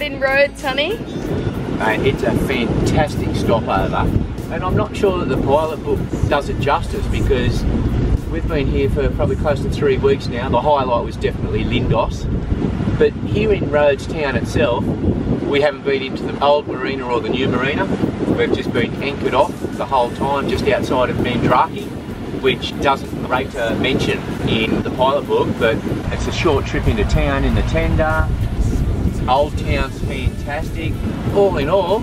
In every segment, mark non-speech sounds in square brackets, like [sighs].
in Rhodes, honey? Mate, uh, it's a fantastic stopover. And I'm not sure that the pilot book does it justice because we've been here for probably close to three weeks now. The highlight was definitely Lindos. But here in Rhodes town itself, we haven't been into the old marina or the new marina. We've just been anchored off the whole time just outside of Mandraki, which doesn't rate a mention in the pilot book, but it's a short trip into town in the tender. Old town's fantastic. All in all,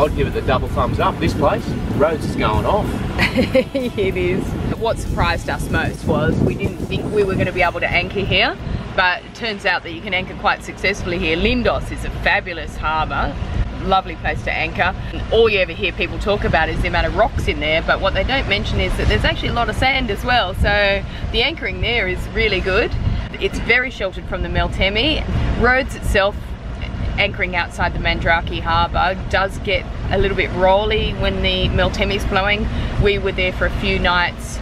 I'd give it the double thumbs up. This place, Rhodes is going off. [laughs] it is. What surprised us most was we didn't think we were going to be able to anchor here, but it turns out that you can anchor quite successfully here. Lindos is a fabulous harbour, lovely place to anchor. All you ever hear people talk about is the amount of rocks in there, but what they don't mention is that there's actually a lot of sand as well, so the anchoring there is really good. It's very sheltered from the Meltemi. Rhodes itself anchoring outside the Mandraki harbour does get a little bit rolly when the Meltemi's blowing. We were there for a few nights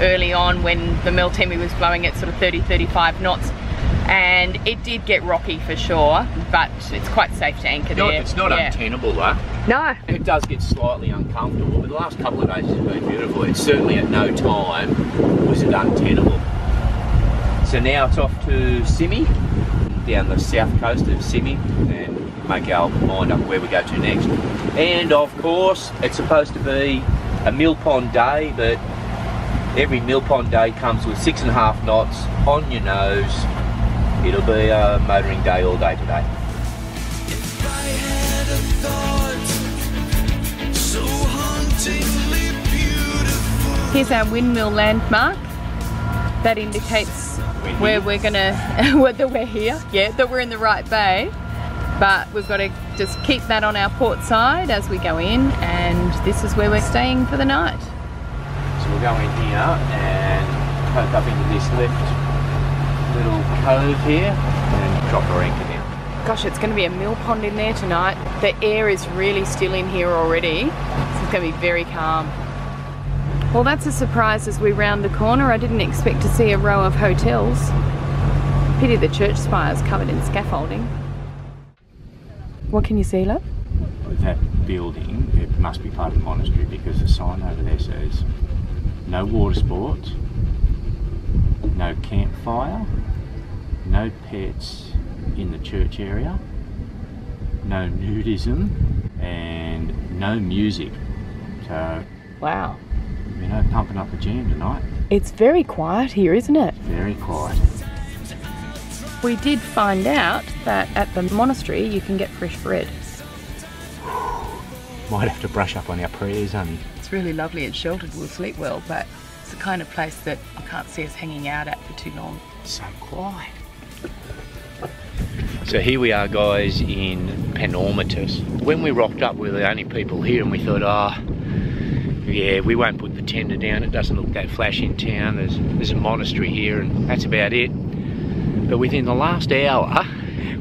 early on when the Meltemi was blowing at sort of 30, 35 knots and it did get rocky for sure, but it's quite safe to anchor Not- there. it's not Yeah. untenable though. No. It does get slightly uncomfortable, but the last couple of days has been beautiful. It's certainly at no time was it untenable. So now it's off to Symi, down the south coast of Symi, and make our mind up where we go to next. And of course, it's supposed to be a mill pond day, but every mill pond day comes with six and a half knots on your nose. It'll be a motoring day all day today. Here's our windmill landmark. That indicates where we're gonna, [laughs] whether we're here, yeah, that we're in the right bay. But we've got to just keep that on our port side as we go in, and this is where we're staying for the night. So we'll go in here and poke up into this left little cove here and drop our anchor down. Gosh, it's going to be a mill pond in there tonight. The air is really still in here already, so it's going to be very calm. Well, that's a surprise as we round the corner. I didn't expect to see a row of hotels. Pity the church spire's covered in scaffolding. What can you see, love? That building, it must be part of the monastery because the sign over there says no water sports, no campfire, no pets in the church area, no nudism, and no music. So, Wow. You know, pumping up the jam tonight. It's very quiet here, isn't it? Very quiet. We did find out that at the monastery you can get fresh bread. [sighs] Might have to brush up on our prayers, honey. It's really lovely, it's sheltered, we'll sleep well, but it's the kind of place that you can't see us hanging out at for too long. so quiet. So here we are guys in Panormitis. When we rocked up we were the only people here and we thought, oh, yeah, we won't put the tender down. It doesn't look that flash in town. There's, there's a monastery here and that's about it. But within the last hour,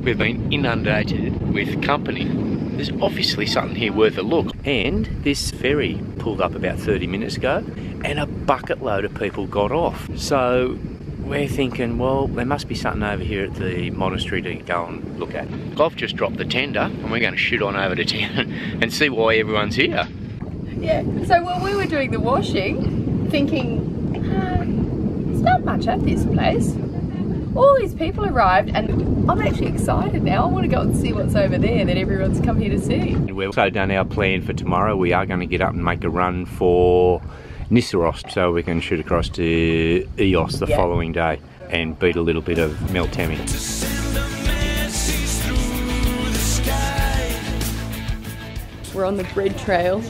we've been inundated with company. There's obviously something here worth a look. And this ferry pulled up about 30 minutes ago and a bucket load of people got off. So we're thinking, well, there must be something over here at the monastery to go and look at. I've just dropped the tender and we're going to shoot on over to town [laughs] and see why everyone's here. Yeah, so while we were doing the washing, thinking, uh, there's not much at this place. All these people arrived, and I'm actually excited now. I want to go and see what's over there that everyone's come here to see. We've also done our plan for tomorrow. We are going to get up and make a run for Nisyros so we can shoot across to Ios the Yeah. following day and beat a little bit of Meltemi. Send a message through the sky. We're on the bread trail,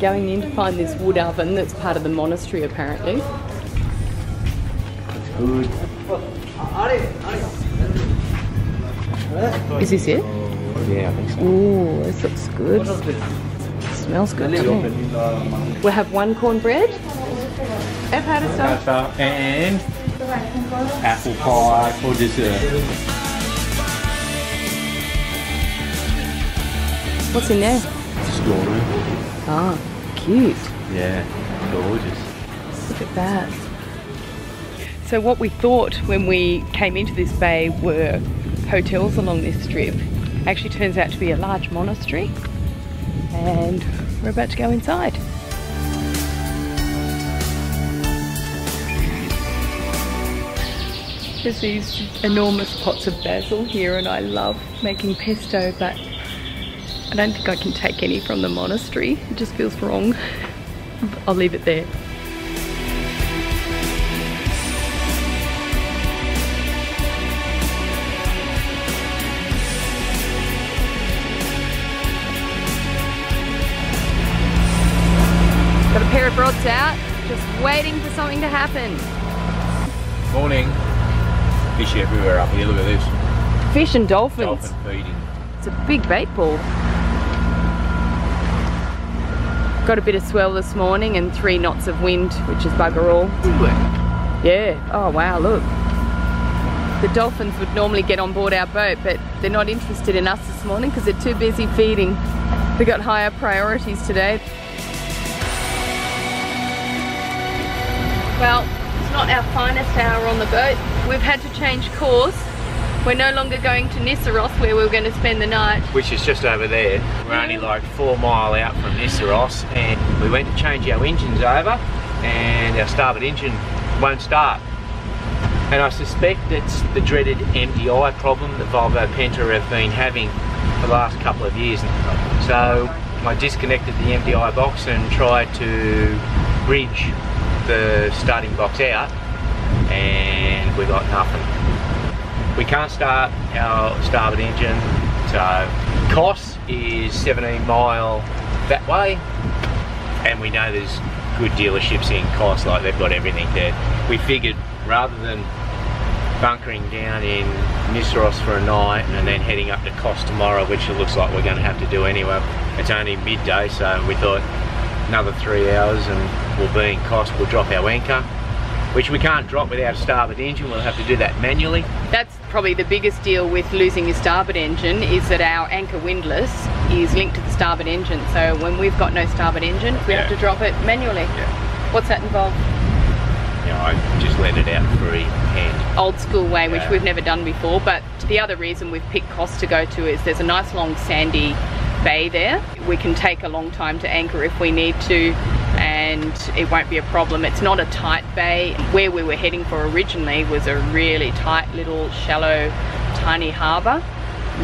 going in to find this wood oven that's part of the monastery apparently. Good. Is this it? Yeah, I think so. Ooh, this looks good. Smells good too. We'll have one cornbread. I've had a stuff. And apple pie for dessert. What's in there? Storeroom. Ah, cute. Yeah, gorgeous. Look at that. So what we thought when we came into this bay were hotels along this strip. Actually turns out to be a large monastery. And we're about to go inside. There's these enormous pots of basil here and I love making pesto but I don't think I can take any from the monastery. It just feels wrong. I'll leave it there. Got a pair of rods out, just waiting for something to happen. Morning. Fish everywhere up here, look at this. Fish and dolphins. Dolphin feeding. It's a big bait ball. Got a bit of swell this morning and three knots of wind, which is bugger all. Yeah. Oh wow, look. The dolphins would normally get on board our boat, but they're not interested in us this morning because they're too busy feeding. They got higher priorities today. Well, it's not our finest hour on the boat. We've had to change course. We're no longer going to Nisyros where we were going to spend the night. which is just over there. We're only mm. like four mile out from Nisyros and we went to change our engines over and our starboard engine won't start. And I suspect it's the dreaded MDI problem that Volvo Penta have been having the last couple of years. So I disconnected the MDI box and tried to bridge the starting box out and we got nothing. We can't start our starboard engine, so Kos is 17 mile that way, and we know there's good dealerships in Kos, like they've got everything there. We figured rather than bunkering down in Nisyros for a night and then heading up to Kos tomorrow, which it looks like we're going to have to do anyway. It's only midday, so we thought another three hours and we'll be in Kos. We'll drop our anchor, which we can't drop without a starboard engine. We'll have to do that manually. That's probably the biggest deal with losing your starboard engine is that our anchor windlass is linked to the starboard engine. So when we've got no starboard engine, we have to drop it manually. Yeah. What's that involve? Yeah, I just let it out free hand. Old school way, which we've never done before. But the other reason we've picked Kos to go to is there's a nice long sandy bay there. We can take a long time to anchor if we need to and it won't be a problem. It's not a tight bay. Where we were heading for originally was a really tight little shallow tiny harbour.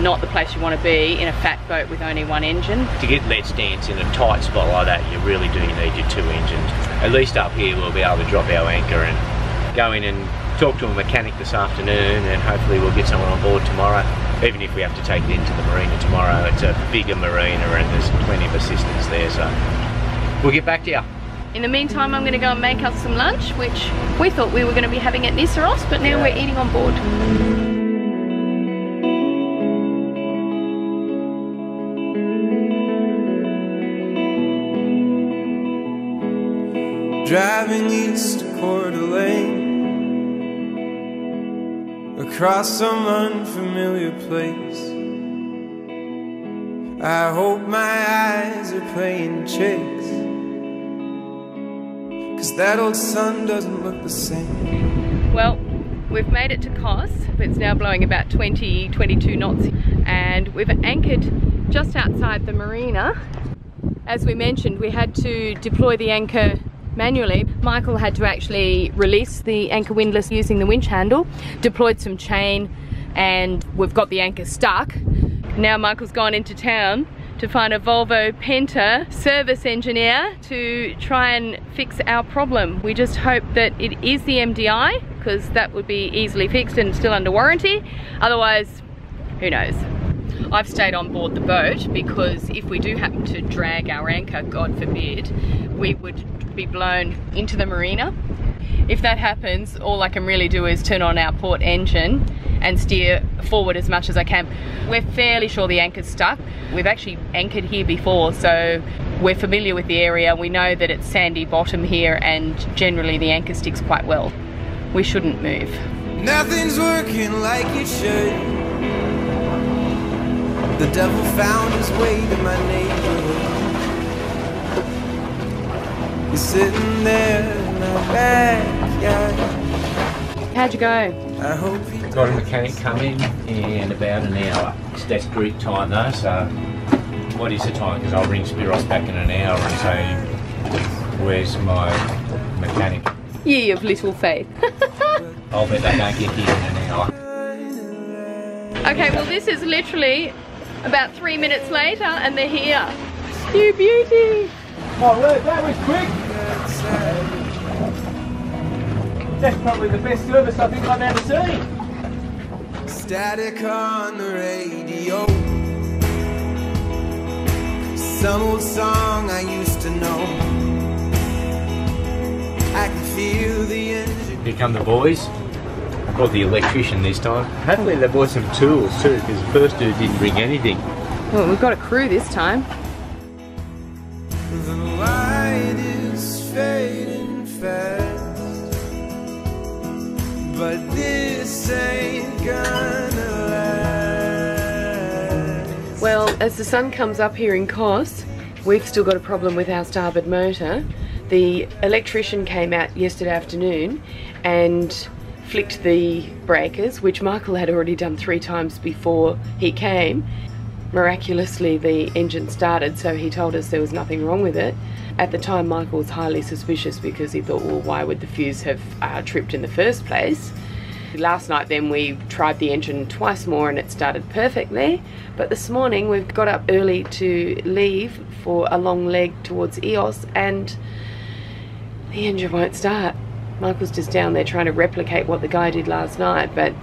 Not the place you want to be in a fat boat with only one engine. To get Let's Dance in a tight spot like that, you really do need your two engines. At least up here, we'll be able to drop our anchor and go in and talk to a mechanic this afternoon, and hopefully we'll get someone on board tomorrow. Even if we have to take it into the marina tomorrow, it's a bigger marina and there's plenty of assistance there, so we'll get back to you. In the meantime, I'm going to go and make us some lunch, which we thought we were going to be having at Nisyros, but now Yeah. we're eating on board. Driving east to Coeur d'Alene Across some unfamiliar place I hope my eyes are playing tricks Cause that old sun doesn't look the same Well, we've made it to Kos. It's now blowing about 20, 22 knots, and we've anchored just outside the marina. As we mentioned, we had to deploy the anchor manually. Michael had to actually release the anchor windlass using the winch handle, deployed some chain, and we've got the anchor stuck. Now Michael's gone into town to find a Volvo Penta service engineer to try and fix our problem. We just hope that it is the MDI because that would be easily fixed and still under warranty. Otherwise, who knows? I've stayed on board the boat because if we do happen to drag our anchor, God forbid, we would be blown into the marina. If that happens, all I can really do is turn on our port engine and steer forward as much as I can. We're fairly sure the anchor's stuck. We've actually anchored here before, so we're familiar with the area. We know that it's sandy bottom here and generally the anchor sticks quite well. We shouldn't move. Nothing's working like it should. The devil found his way to my neighborhood. He's sitting there my backyard. How'd you go? I hope you Got a mechanic coming in about an hour. It's that's Greek time though, so what is the time? Because I'll ring Spiros back in an hour and say, where's my mechanic? Ye of little faith. [laughs] I'll bet they don't get here in an hour. okay, well this is literally about three minutes later and they're here. You beauty. Oh word, that was quick. That's probably the best service I think I've ever seen. Static on the radio. Some old song I used to know. I can feel the engine. Here come the boys. I brought the electrician this time. Hopefully they brought some tools too, because the first dude didn't bring anything. Well, we've got a crew this time. As the sun comes up here in Kos, we've still got a problem with our starboard motor. The electrician came out yesterday afternoon and flicked the breakers, which Michael had already done three times before he came. Miraculously, the engine started, so he told us there was nothing wrong with it. At the time, Michael was highly suspicious because he thought, well, why would the fuse have uh, tripped in the first place? Last night then we tried the engine twice more and it started perfectly. But this morning we've got up early to leave for a long leg towards Ios and the engine won't start. Michael's just down there trying to replicate what the guy did last night, but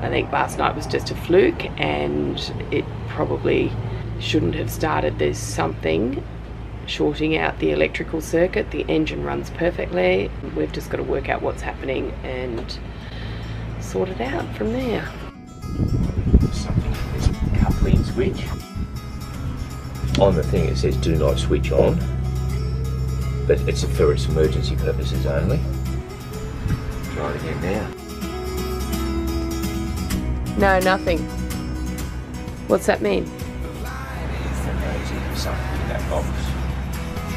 I think last night was just a fluke and it probably shouldn't have started. There's something shorting out the electrical circuit. The engine runs perfectly. We've just got to work out what's happening and sort it out from there. Something, there's a coupling switch. On the thing it says do not switch on, but it's for its emergency purposes only. Try it again now. No, nothing. What's that mean? Something in that box.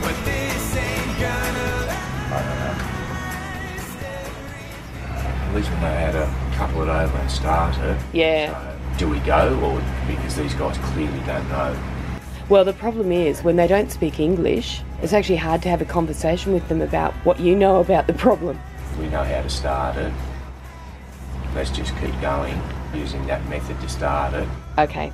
But this ain't gonna last. I don't know. At least we know how to couple it over and start it. Yeah. So, do we go, or because these guys clearly don't know? Well, the problem is when they don't speak English, it's actually hard to have a conversation with them about what you know about the problem. We know how to start it. Let's just keep going using that method to start it. Okay.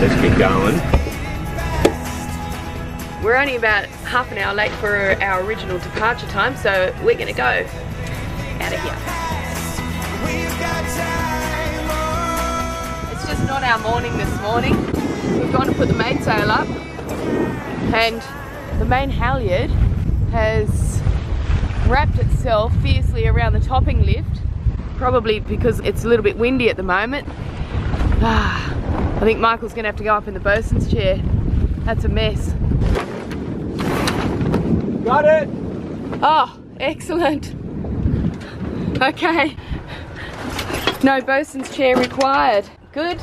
Let's get going. We're only about half an hour late for our original departure time, so we're gonna go out of here. It's just not our morning this morning. We've gone to put the mainsail up and the main halyard has wrapped itself fiercely around the topping lift, probably because it's a little bit windy at the moment. [sighs] I think Michael's gonna have to go up in the bosun's chair. That's a mess. Got it. Oh, excellent. Okay. No bosun's chair required. Good.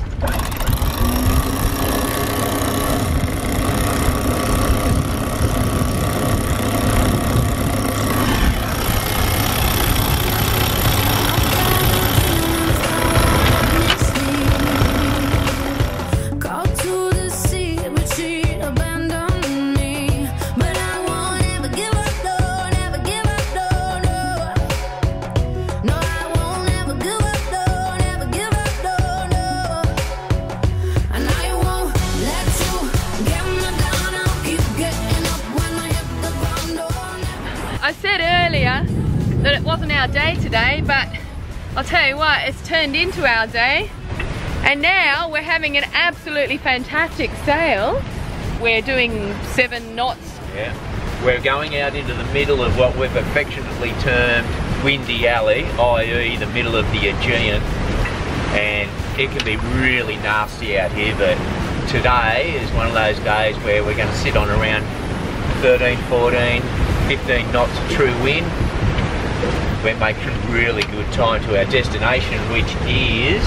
Into our day. And now we're having an absolutely fantastic sail. We're doing seven knots. Yeah. We're going out into the middle of what we've affectionately termed Windy Alley, i.e. the middle of the Aegean. And it can be really nasty out here, but today is one of those days where we're going to sit on around 13, 14, 15 knots of true wind. We're making really good time to our destination, which is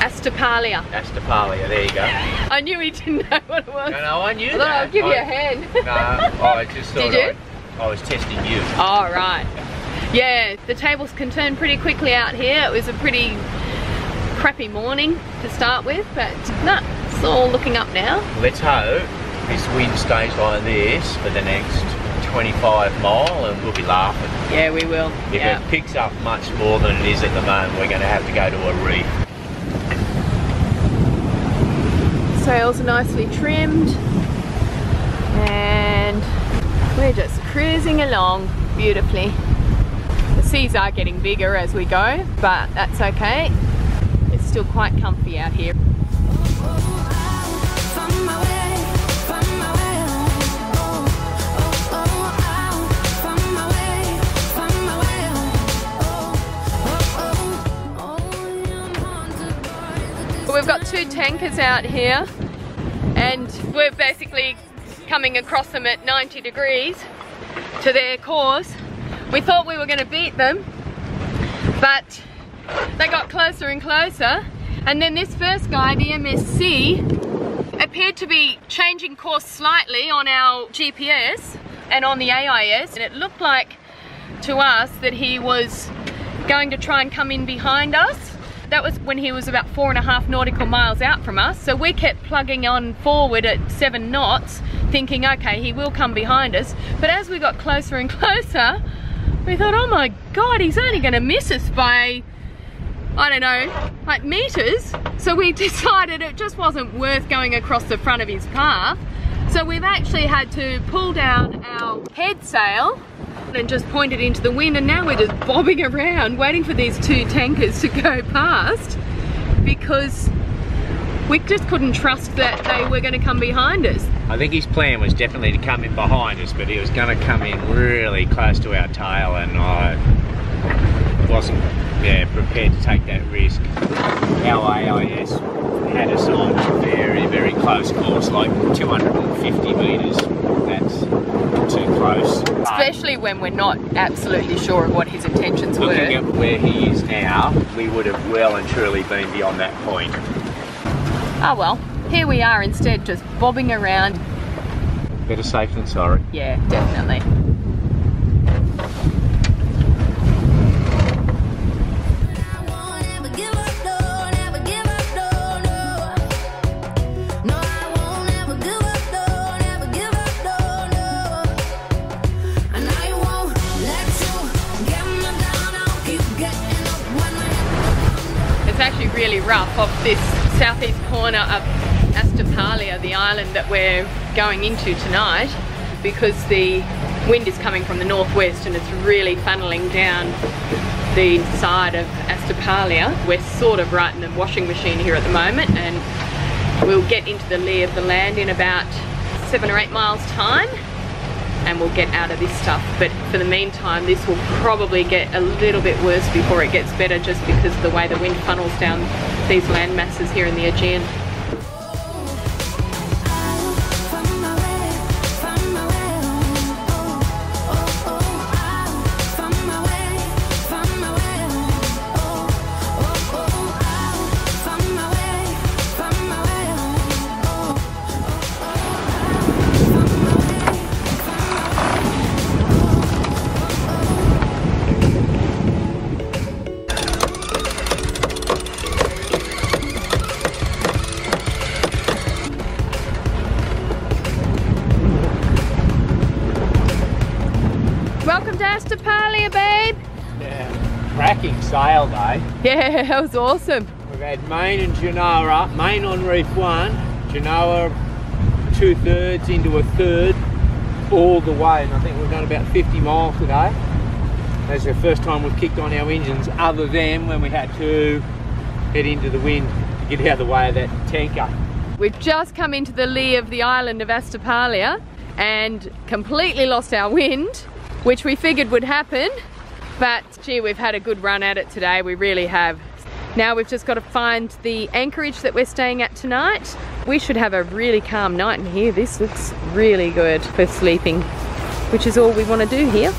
Astypalaia. Astypalaia, there you go. I knew he didn't know what it was. No, no, I knew I that. I'll give you a hand. [laughs] No, I just thought Did you? I, I was testing you. Oh, right. Yeah, the tables can turn pretty quickly out here. It was a pretty crappy morning to start with, but no, it's all looking up now. Let's hope this wind stays like this for the next 25 mile and we'll be laughing. Yeah, we will. If yeah. it picks up much more than it is at the moment, we're going to have to go to a reef. Sails are nicely trimmed. And we're just cruising along beautifully. The seas are getting bigger as we go, but that's okay. It's still quite comfy out here. The We've got two tankers out here and we're basically coming across them at 90 degrees to their course. We thought we were going to beat them, but they got closer and closer. And then this first guy, the MSC, appeared to be changing course slightly on our GPS and on the AIS. And it looked like to us that he was going to try and come in behind us. That was when he was about four and a half nautical miles out from us. So we kept plugging on forward at seven knots, thinking, okay, he will come behind us. But as we got closer and [laughs] closer, we thought, oh my God, he's only gonna miss us by, I don't know, like meters. So we [laughs] decided it just wasn't worth going across the front of his path. So we've actually had to pull down our head sail and just pointed into the wind and now we're just bobbing around waiting for these two tankers to go past because we just couldn't trust that they were going to come behind us. I think his plan was definitely to come in behind us, but he was going to come in really close to our tail, and I wasn't yeah, prepared to take that risk. Our AIS had us on a very, very close course, like 250 metres. That's too close. Especially when we're not absolutely sure of what his intentions were. Looking at where he is now, we would have well and truly been beyond that point. Oh well, here we are instead just bobbing around. Better safe than sorry. Yeah, definitely. Southeast corner of Astypalaia, the island that we're going into tonight, because the wind is coming from the northwest and it's really funneling down the side of Astypalaia. We're sort of right in the washing machine here at the moment and we'll get into the lee of the land in about seven or eight miles time and we'll get out of this stuff. But for the meantime, this will probably get a little bit worse before it gets better just because the way the wind funnels down these land masses here in the Aegean. [laughs] Yeah, that was awesome. We've had Main and Genoa, Main on Reef 1, Genoa two thirds into a third all the way and I think we've done about 50 miles today. That's the first time we've kicked on our engines other than when we had to head into the wind to get out of the way of that tanker. We've just come into the lee of the island of Astypalaia and completely lost our wind, which we figured would happen. But gee, we've had a good run at it today, we really have. Now we've just got to find the anchorage that we're staying at tonight. We should have a really calm night in here. This looks really good for sleeping, which is all we want to do here.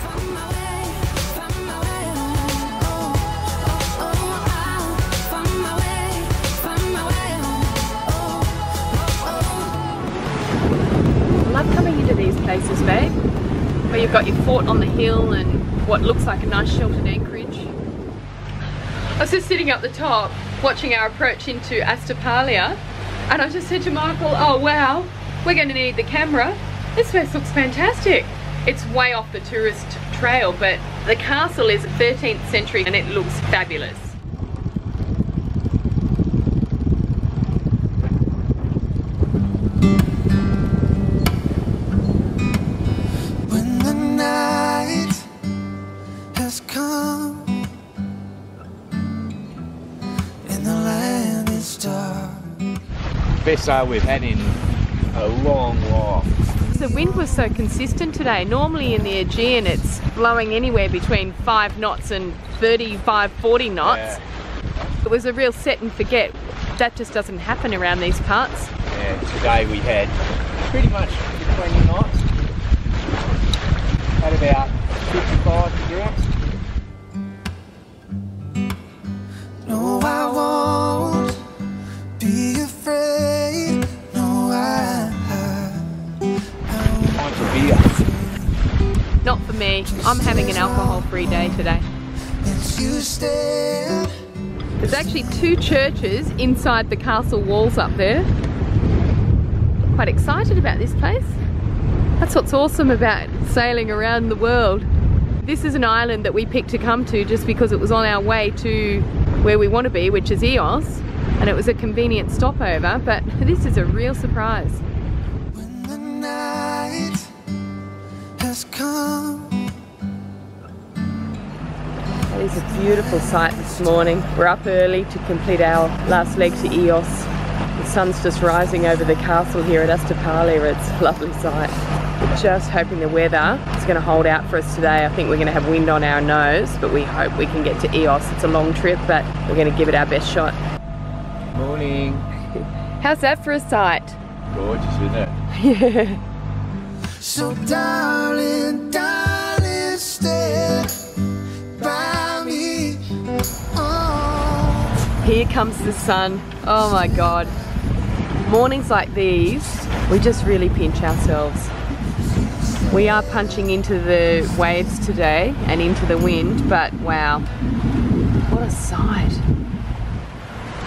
You've got your fort on the hill and what looks like a nice sheltered anchorage. I was just sitting up the top watching our approach into Astypalaia and I just said to Michael, oh wow, we're going to need the camera. This place looks fantastic. It's way off the tourist trail, but the castle is 13th century and it looks fabulous. Day we've had in a long while. The wind was so consistent today. Normally in the Aegean it's blowing anywhere between 5 knots and 35, 40 knots. Yeah. It was a real set and forget. That just doesn't happen around these parts. Yeah, today we had pretty much 20 knots. Had about 55 degrees. Not for me. I'm having an alcohol-free day today. There's actually two churches inside the castle walls up there. Quite excited about this place. That's what's awesome about sailing around the world. This is an island that we picked to come to just because it was on our way to where we want to be, which is Ios, and it was a convenient stopover, but [laughs] this is a real surprise. Is a beautiful sight this morning. We're up early to complete our last leg to Ios. The sun's just rising over the castle here at Astypalaia. It's a lovely sight. We're just hoping the weather is going to hold out for us today. I think we're going to have wind on our nose, but we hope we can get to Ios. It's a long trip, but we're going to give it our best shot. Morning. [laughs] How's that for a sight? Gorgeous, isn't it? [laughs] So, darling, darling, stand Here comes the sun. Oh my god. Mornings like these, we just really pinch ourselves. We are punching into the waves today and into the wind, but wow. What a sight.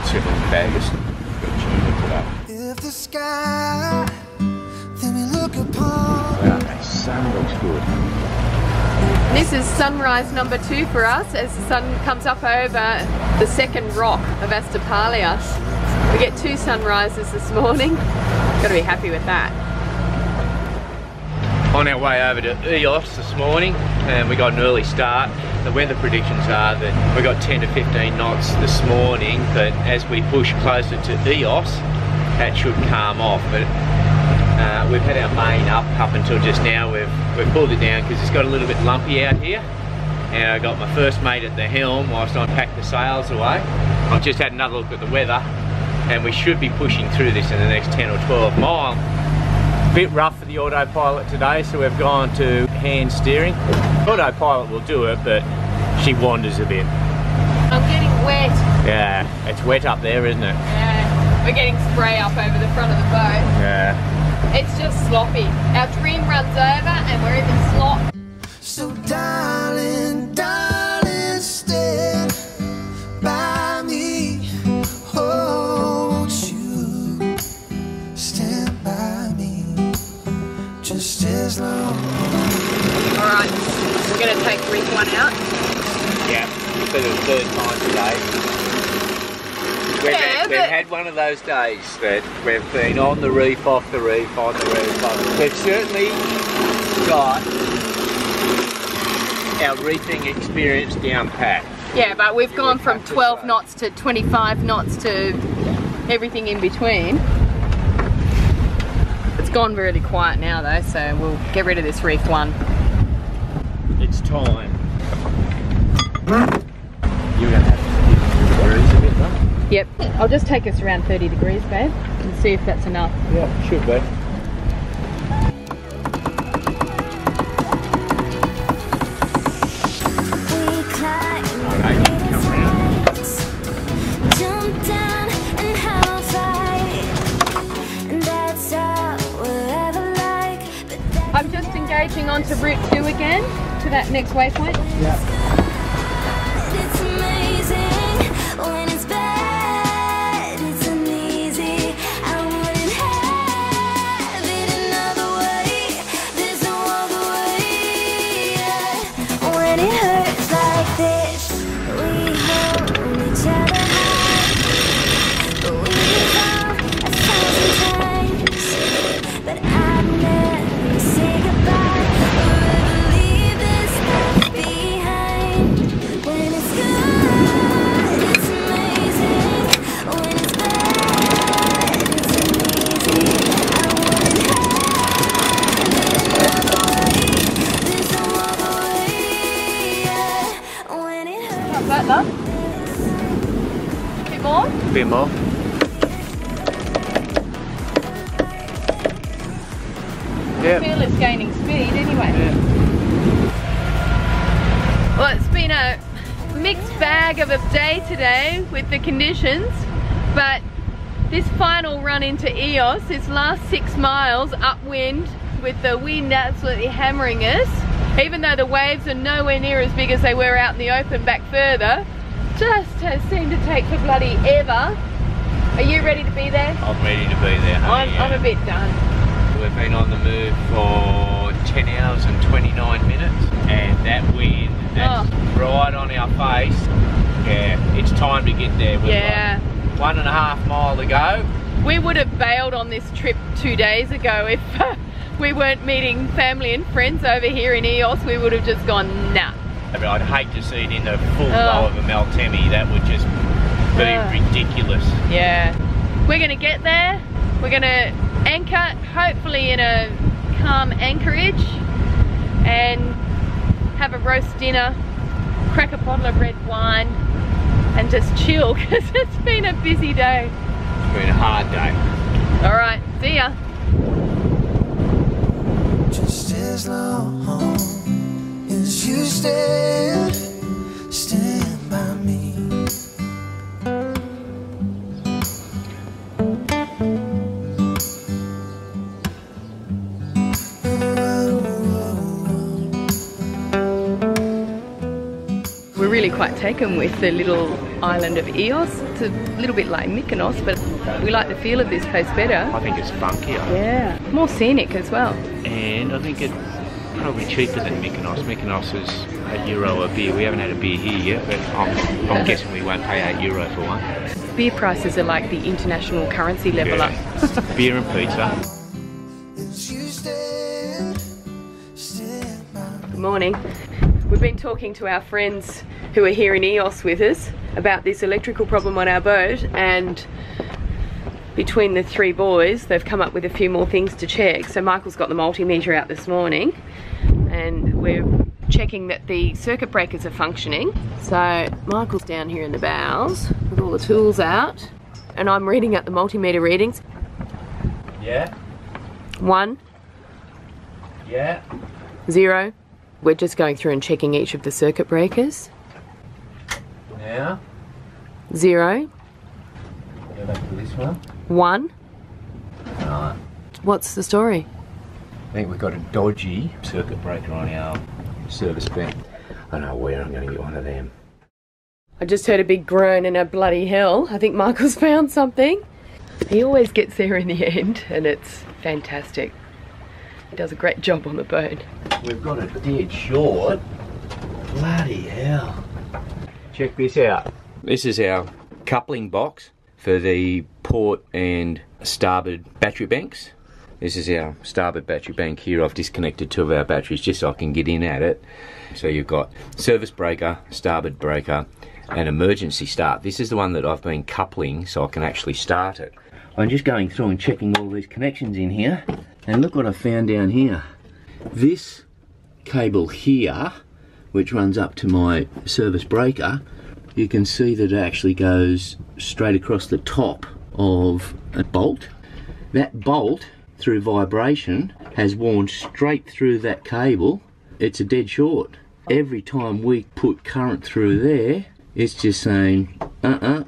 Certainly the baggers. Got tuna today. if the sky, then we look upon. Wow, that sun looks good. This is sunrise number two for us as the sun comes up over the second rock of Astypalaia. We get two sunrises this morning. [laughs] Gotta be happy with that. On our way over to Ios this morning, and we got an early start. The weather predictions are that we got 10 to 15 knots this morning, but as we push closer to Ios, that should calm off. But uh, we've had our main up up until just now. We've we've pulled it down because it's got a little bit lumpy out here. And I got my first mate at the helm whilst I packed the sails away. I've just had another look at the weather, and we should be pushing through this in the next 10 or 12 mile bit rough for the autopilot today, so we've gone to hand steering. Autopilot will do it, but she wanders a bit. I'm getting wet. Yeah, it's wet up there, isn't it? Yeah, we're getting spray up over the front of the boat. Yeah. It's just sloppy. Our dream runs over and we're in the slop. So, darling, darling, stand by me. Won't you stand by me just as long? Alright, we're gonna take reef one out. Yeah, for the third time today. We've, Yeah, had, we've had one of those days that we've been on the reef, off the reef, on the reef. Off. We've certainly got our reefing experience down pat. Yeah, but we've gone from 12 knots to 25 knots to everything in between. It's gone really quiet now though, so we'll get rid of this reef one. It's time. You're gonna have to degrees a bit, though. Yep, I'll just take us around 30 degrees, babe, and see if that's enough. Yeah, should be. I'm just you can come round. jump down and have a fight. And that's all we'll ever like. approaching onto Route 2 again to that next waypoint. It's hurts. How's that, love? Bit more? Bit more. I Yeah. feel it's gaining speed anyway. Well, it's been a mixed bag of a day today with the conditions, but this final run into Ios, this last six miles upwind with the wind absolutely hammering us, even though the waves are nowhere near as big as they were out in the open back further, just has seemed to take for bloody ever. Are you ready to be there? I'm ready to be there, I'm, honey. I'm a bit done. We've been on the move for 10 hours and 29 minutes, and that wind that's Oh. right on our face. Yeah, it's time to get there. We've Yeah. got one and a half mile to go. We would have bailed on this trip two days ago if [laughs] we weren't meeting family and friends over here in Ios. We would have just gone, nah. But I'd hate to see it in the full Oh. flow of a Meltemi. That would just be Oh. ridiculous. Yeah. We're gonna get there. We're gonna anchor, hopefully in a calm anchorage, and have a roast dinner, crack a bottle of red wine, and just chill [laughs] because it's been a busy day. It's been a hard day. All right, see ya. Just as long as you stand, stand by me. We're really quite taken with the little island of Ios. It's a little bit like Mykonos, but we like the feel of this place better. I think it's funkier. Yeah, more scenic as well. And I think it's probably cheaper than Mykonos. Mykonos is a euro a beer. We haven't had a beer here yet, but I'm, I'm guessing we won't pay eight euro for one. Beer prices are like the international currency leveller. Yeah. [laughs] beer and pizza. As you stand, stand by Good morning. We've been talking to our friends who are here in Ios with us about this electrical problem on our boat and between the three boys they've come up with a few more things to check. So Michael's got the multimeter out this morning and we're checking that the circuit breakers are functioning. So Michael's down here in the bows with all the tools out and I'm reading out the multimeter readings. Yeah, One, yeah. zero. We're just going through and checking each of the circuit breakers. Now, Zero, go back to this one. One. Right. What's the story? I think we've got a dodgy circuit breaker on our service bank. I know where I'm going to get one of them. I just heard a big groan and a bloody hell. I think Michael's [laughs] found something. He always gets there in the end, and it's fantastic. He does a great job on the boat. We've got a dead short. Bloody hell. Check this out. This is our coupling box for the port and starboard battery banks. This is our starboard battery bank here. I've disconnected two of our batteries just so I can get in at it. So you've got service breaker, starboard breaker, and emergency start. This is the one that I've been coupling so I can actually start it. I'm just going through and checking all these connections in here. And look what I found down here. This cable here, which runs up to my service breaker, you can see that it actually goes straight across the top of a bolt. That bolt, through vibration, has worn straight through that cable. It's a dead short. Every time we put current through there, it's just saying, uh-uh.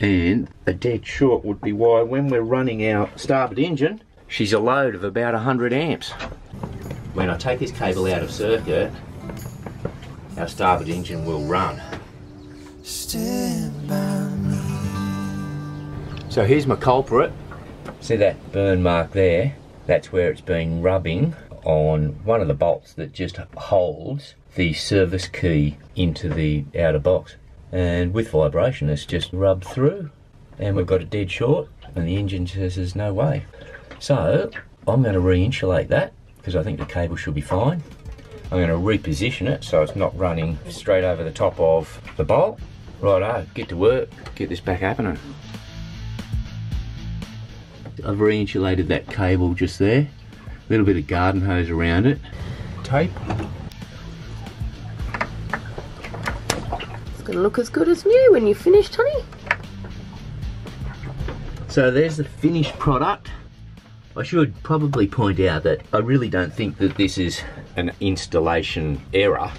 And a dead short would be why when we're running our starboard engine, she's a load of about 100 amps. when I take this cable out of circuit, our starboard engine will run. Stand by me. So here's my culprit. See that burn mark there? That's where it's been rubbing on one of the bolts that just holds the service key into the outer box. And with vibration, it's just rubbed through, and we've got a dead short, and the engine says there's no way. So I'm going to re-insulate that because I think the cable should be fine. I'm going to reposition it so it's not running straight over the top of the bolt. Righto, eh? get to work, get this back happening. I've re-insulated that cable just there. A little bit of garden hose around it. Tape. It's gonna look as good as new when you're finished, honey. So there's the finished product. I should probably point out that I really don't think that this is an installation error.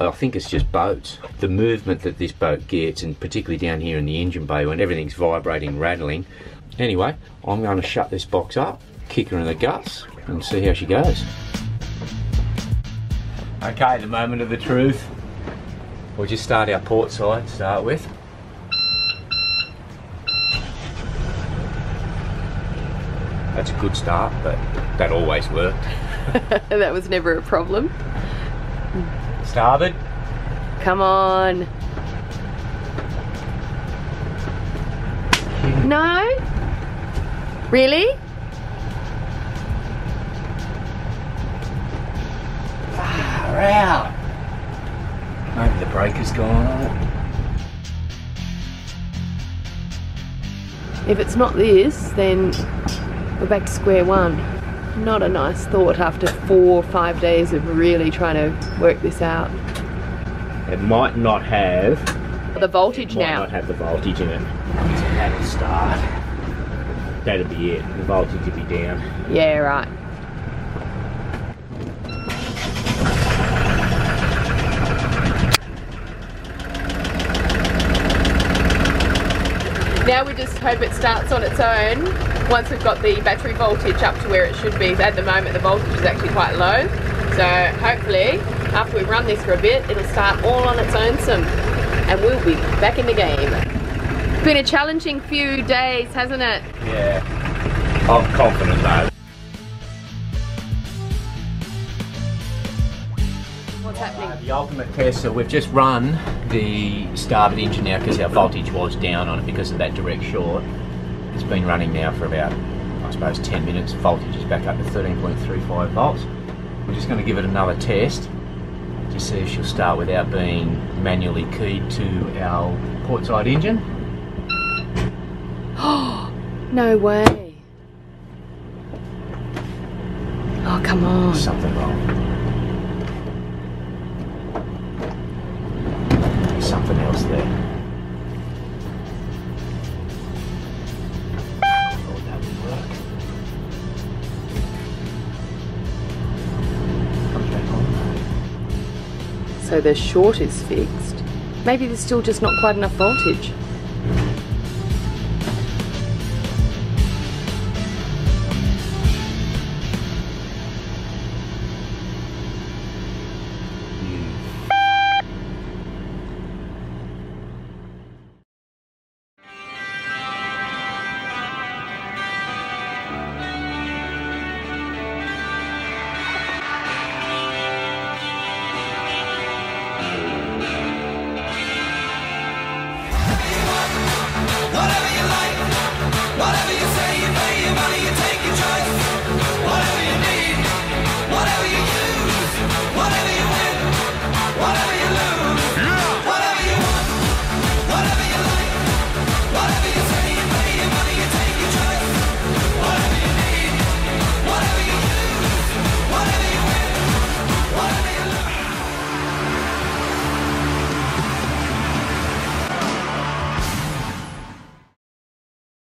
I think it's just boats. The movement that this boat gets, and particularly down here in the engine bay when everything's vibrating, rattling. Anyway, I'm going to shut this box up, kick her in the guts, and see how she goes. Okay, the moment of the truth. We'll just start our port side to start with. That's a good start, but that always worked. [laughs] that was never a problem. Starboard. Come on. No? Really? Far out. Maybe the brake has gone on it. If it's not this, then we're back to square one. Not a nice thought after four or five days of really trying to work this out. It might not have. The voltage Might now. not have the voltage in it. That'll start. That'll be it. The voltage will be down. Yeah, right. Now we just hope it starts on its own once we've got the battery voltage up to where it should be. At the moment the voltage is actually quite low. So hopefully after we run this for a bit it'll start all on its own some and we'll be back in the game. It's been a challenging few days, hasn't it? Yeah. I'm confident though. What's happening? The ultimate test, so we've just run the starboard engine now because our voltage was down on it because of that direct short. It's been running now for about, I suppose, 10 minutes. Voltage is back up to 13.35 volts. We're just going to give it another test to see if she'll start without being manually keyed to our port side engine. Oh, [gasps] no way. Oh, come on. Something wrong. So the short is fixed. Maybe there's still just not quite enough voltage.